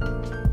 Tchau.